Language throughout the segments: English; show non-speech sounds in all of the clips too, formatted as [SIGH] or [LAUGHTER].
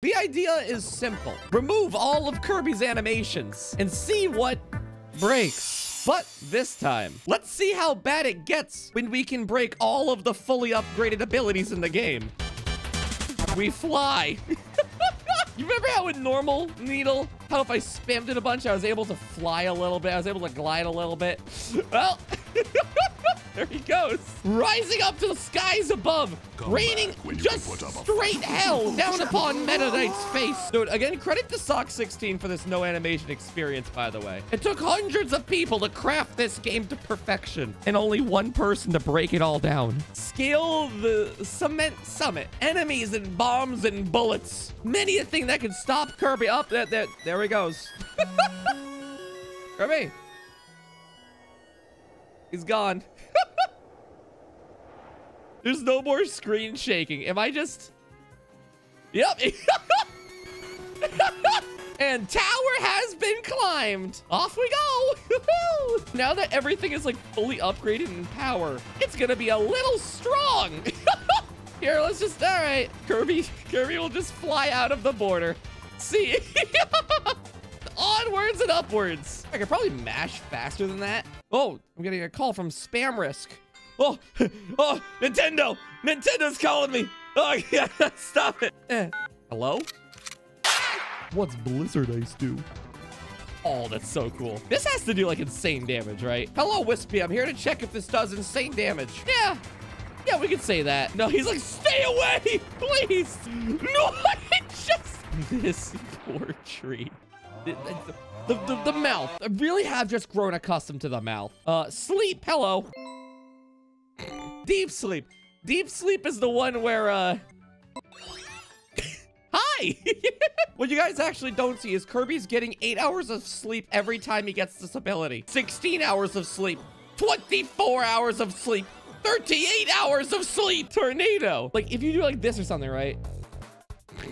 The idea is simple. Remove all of Kirby's animations and see what breaks. But this time, let's see how bad it gets when we can break all of the fully upgraded abilities in the game. We fly. [LAUGHS] you remember how in normal Needle, how if I spammed it a bunch, I was able to fly a little bit. I was able to glide a little bit. [LAUGHS] Well, [LAUGHS] there he goes. Rising up to the skies above. Come raining back when you just can put up a straight hell down upon Meta Knight's face. [LAUGHS] Dude, again, credit to SoX16 for this no animation experience, by the way. It took hundreds of people to craft this game to perfection and only one person to break it all down. Scale the cement summit. Enemies and bombs and bullets. Many a thing that can stop Kirby. Up, there, there, there he goes. [LAUGHS] Kirby. He's gone. There's no more screen shaking. Am I just... Yep. [LAUGHS] and tower has been climbed. Off we go. [LAUGHS] now that everything is like fully upgraded in power, it's gonna be a little strong. [LAUGHS] Here, let's just, all right. Kirby, Kirby will just fly out of the border. See? Onwards and upwards. I could probably mash faster than that. Oh, I'm getting a call from Spam Risk. Oh, [LAUGHS] oh, Nintendo! Nintendo's calling me! Oh, [LAUGHS] yeah, stop it! Eh. Hello? What's Blizzard Ice do? Oh, that's so cool. This has to do like insane damage, right? Hello, Wispy. I'm here to check if this does insane damage. Yeah. Yeah, we could say that. No, he's like, stay away, [LAUGHS] please. No, it's just this poor tree. The, the, the, the mouth. I really have just grown accustomed to the mouth. Uh, sleep. Hello. Deep sleep. Deep sleep is the one where, uh... [LAUGHS] Hi! [LAUGHS] what you guys actually don't see is Kirby's getting 8 hours of sleep every time he gets this ability. 16 hours of sleep. 24 hours of sleep. 38 hours of sleep. Tornado. Like, if you do like this or something, right? [LAUGHS]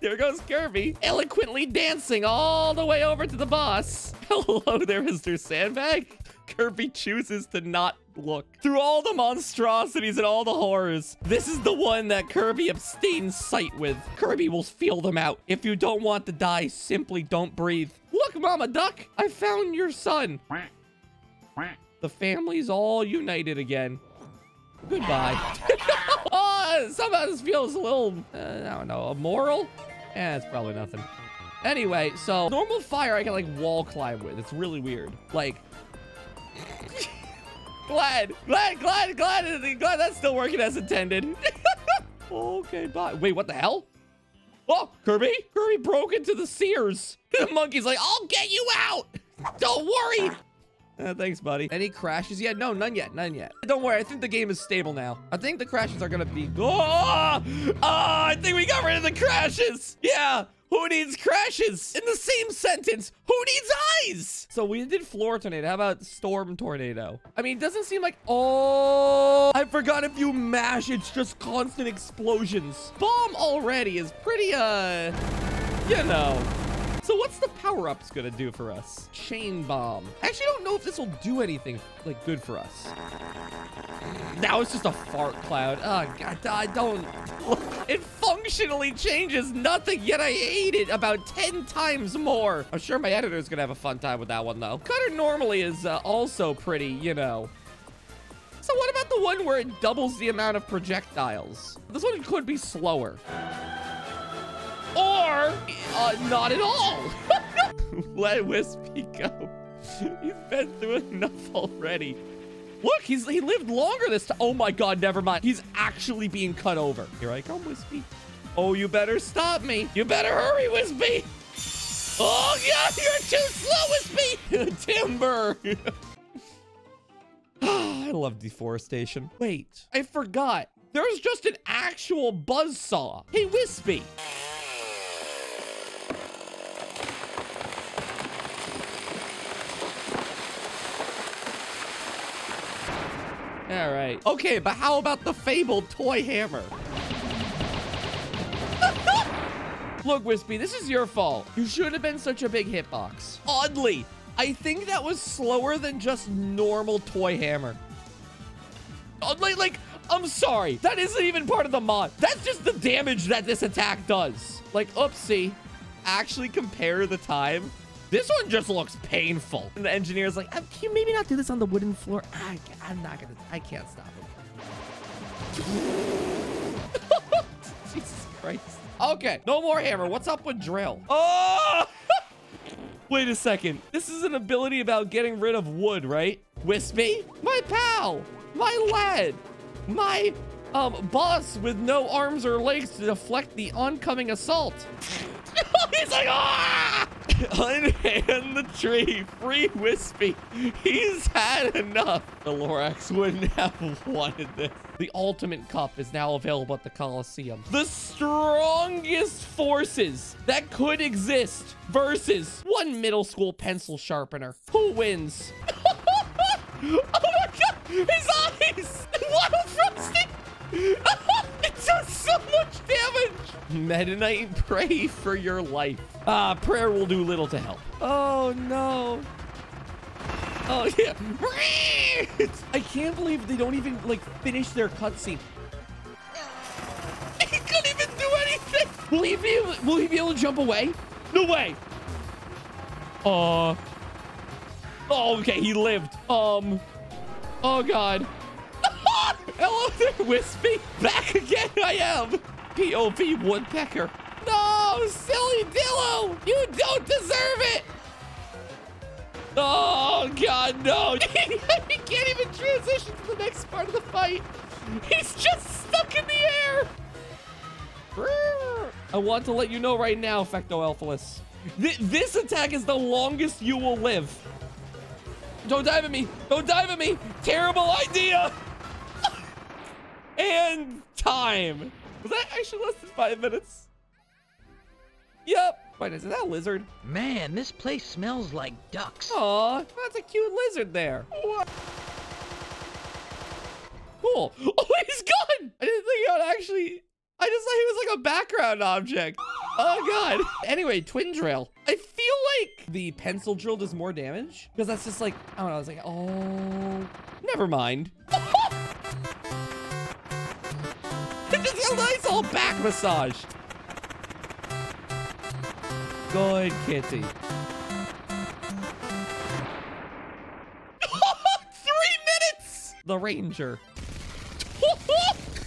There goes Kirby, eloquently dancing all the way over to the boss. Hello there, Mr. Sandbag. Kirby chooses to not look. Through all the monstrosities and all the horrors, this is the one that Kirby abstains sight with. Kirby will feel them out. If you don't want to die, simply don't breathe. Look, Mama Duck, I found your son. The family's all united again. Goodbye. [LAUGHS] oh, somehow this feels a little, uh, I don't know, immoral? Eh, it's probably nothing. Anyway, so normal fire I can like wall climb with. It's really weird. Like, glad, glad, glad, glad, glad that's still working as intended. [LAUGHS] okay, bye. Wait, what the hell? Oh, Kirby, Kirby broke into the Sears. [LAUGHS] The monkey's like, I'll get you out. [LAUGHS] Don't worry. Uh, thanks, buddy. Any crashes yet? No, none yet. None yet. Don't worry. I think the game is stable now. I think the crashes are going to be... Oh! oh! I think we got rid of the crashes. Yeah. Who needs crashes? In the same sentence, who needs eyes? So we did floor tornado. How about storm tornado? I mean, it doesn't seem like... Oh, I forgot if you mash, it's just constant explosions. Bomb already is pretty, uh, you know... So what's the power-ups gonna do for us? Chain bomb. I actually don't know if this will do anything like good for us. Now it's just a fart cloud. Oh god, I don't. It functionally changes nothing, yet I hate it about 10 times more. I'm sure my editor's gonna have a fun time with that one though. Cutter normally is uh, also pretty, you know. So what about the one where it doubles the amount of projectiles? This one could be slower or uh, not at all. [LAUGHS] Let Wispy go. He's been through enough already. Look, he's he lived longer this time. Oh my god, never mind. He's actually being cut over. Here I come, Wispy. Oh, you better stop me. You better hurry, Wispy. Oh, yeah, you're too slow, Wispy. [LAUGHS] Timber. [LAUGHS] Ah, I love deforestation. Wait, I forgot. There's just an actual buzz saw. Hey, Wispy. All right. Okay, but how about the fabled toy hammer? [LAUGHS] Look, Wispy, this is your fault. You should have been such a big hitbox. Oddly, I think that was slower than just normal toy hammer. Uh, Oddly, like, I'm sorry. That isn't even part of the mod. That's just the damage that this attack does. Like, oopsie. Actually compare the time. This one just looks painful. And the engineer's like, "Um, can you maybe not do this on the wooden floor? I, I'm not gonna, I can't stop him. [LAUGHS] Jesus Christ. Okay, no more hammer. What's up with drill? Oh! [LAUGHS] Wait a second. This is an ability about getting rid of wood, right? Wispy? My pal! My lad! My, um, boss with no arms or legs to deflect the oncoming assault. [LAUGHS] He's like, ah! Unhand the tree. Free Wispy. He's had enough. The Lorax wouldn't have wanted this. The ultimate cup is now available at the Coliseum. The strongest forces that could exist versus one middle school pencil sharpener. Who wins? [LAUGHS] oh my god! His eyes! [LAUGHS] Wild frosting! [LAUGHS] it does so much damage! Meta Knight, [LAUGHS] pray for your life. Ah, prayer will do little to help. Oh no. Oh [LAUGHS] yeah. [LAUGHS] I can't believe they don't even like finish their cutscene. He couldn't even do anything. Will he be able, will he be able to jump away? No way. Uh. Oh, okay, he lived. Um. Oh god. Hello there, Wispy. Back again I am. POV Woodpecker. No, Sillydillo. You don't deserve it. Oh, God, no. [LAUGHS] he can't even transition to the next part of the fight. He's just stuck in the air. I want to let you know right now, Fecto Elfilis. Th this attack is the longest you will live. Don't dive at me. Don't dive at me. Terrible idea. [LAUGHS] and time. Was that actually less than five minutes? Yep. Wait, is that a lizard? Man, this place smells like ducks. Aw, that's a cute lizard there. What? Cool. [LAUGHS] Oh, he's gone. I didn't think he would actually. I just thought he was like a background object. Oh god. Anyway, twin drill. I feel like the pencil drill does more damage because that's just like I don't know. I was like, oh, never mind. [LAUGHS] it's back massage. Good kitty. [LAUGHS] Three minutes! The ranger. [LAUGHS]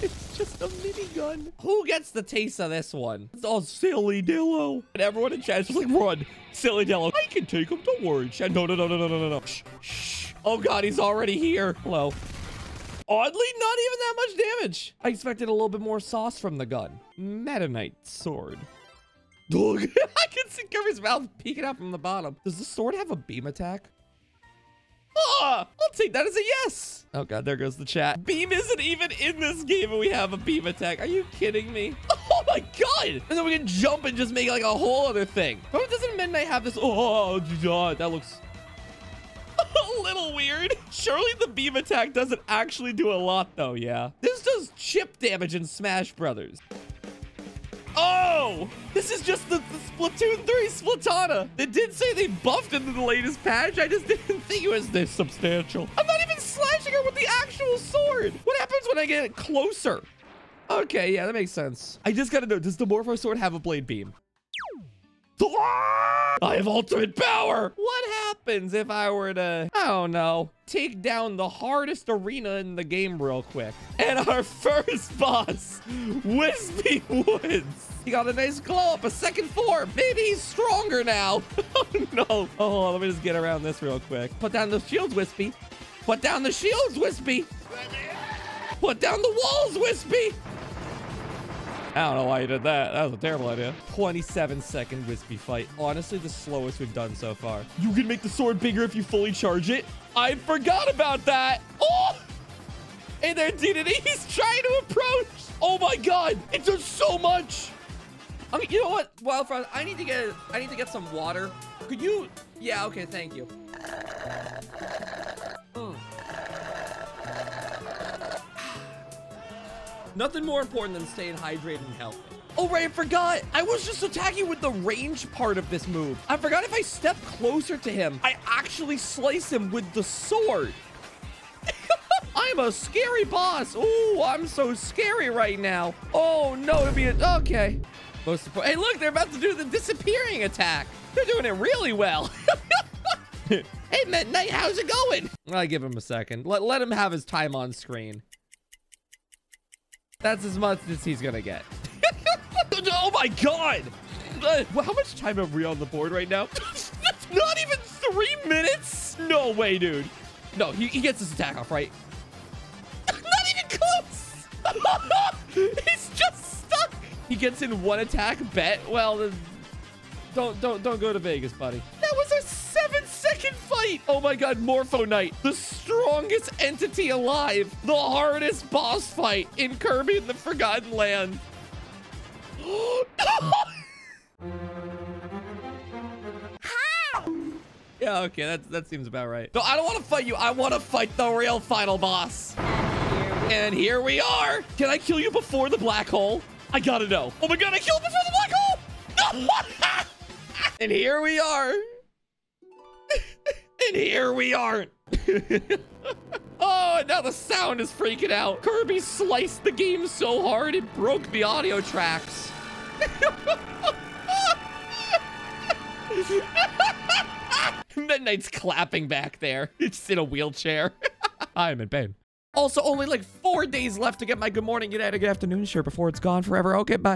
it's just a minigun. Who gets the taste of this one? Oh, Sillydillo. And everyone in chat is just like, run. Sillydillo. I can take him. Don't worry, chat. No, no, no, no, no, no, no, no. Shh, shh. Oh, God, he's already here. Hello. Oddly, not even that much damage. I expected a little bit more sauce from the gun. Meta Knight sword. Look, [LAUGHS] I can see Kirby's mouth peeking out from the bottom. Does the sword have a beam attack? Ah, I'll take that as a yes. Oh god, there goes the chat. Beam isn't even in this game and we have a beam attack. Are you kidding me? [LAUGHS] Oh my god. And then we can jump and just make like a whole other thing. Oh, doesn't Meta Knight have this? Oh, god, that looks weird. Surely the beam attack doesn't actually do a lot though, yeah. This does chip damage in Smash Brothers. Oh! This is just the, the Splatoon 3 Splatana. They did say they buffed into the latest patch. I just [LAUGHS] didn't think it was this substantial. I'm not even slashing her with the actual sword. What happens when I get closer? Okay, yeah, that makes sense. I just gotta know, does the Morpho sword have a blade beam? I have ultimate power. What happens if I were to, I don't know, take down the hardest arena in the game real quick? And our first boss, Wispy Woods. He got a nice glow up, a second form. Maybe he's stronger now. [LAUGHS] oh, no. Oh, let me just get around this real quick. Put down the shields, Wispy. Put down the shields, Wispy. Put down the walls, Wispy. I don't know why you did that. That was a terrible idea. 27 second Wispy fight. Honestly, the slowest we've done so far. You can make the sword bigger if you fully charge it. I forgot about that. Oh! Hey there, DDD. He's trying to approach. Oh my god. It does so much. I mean, you know what, Wildfrost? I need to get I need to get some water. Could you? Yeah, okay, thank you. Nothing more important than staying hydrated and healthy. Oh, right, I forgot. I was just attacking with the range part of this move. I forgot if I step closer to him, I actually slice him with the sword. I [LAUGHS] I'm a scary boss. Ooh, I'm so scary right now. Oh, no, it'd be a... Okay. Most important. Hey, look, they're about to do the disappearing attack. They're doing it really well. [LAUGHS] hey, Meta Knight, how's it going? I'll give him a second. Let, let him have his time on screen. That's as much as he's gonna get. [LAUGHS] oh my god! Uh, how much time are we on the board right now? That's [LAUGHS] Not even three minutes? No way, dude. No, he, he gets his attack off, right? [LAUGHS] Not even close! He's just stuck! He gets in one attack, bet. Well, then don't don't don't go to Vegas, buddy. That was a Oh my god, Morpho Knight, the strongest entity alive, the hardest boss fight in Kirby in the Forgotten Land. [GASPS] yeah, okay, that that seems about right. No, I don't want to fight you. I want to fight the real final boss. And here we are. Can I kill you before the black hole? I gotta know. Oh my god, I killed before the black hole! [LAUGHS] and here we are. And here we are. [LAUGHS] oh, now the sound is freaking out. Kirby sliced the game so hard it broke the audio tracks. [LAUGHS] Meta Knight's clapping back there. It's in a wheelchair. [LAUGHS] I'm in pain. Also, only like four days left to get my good morning, good, night, good afternoon shirt before it's gone forever. Okay, bye.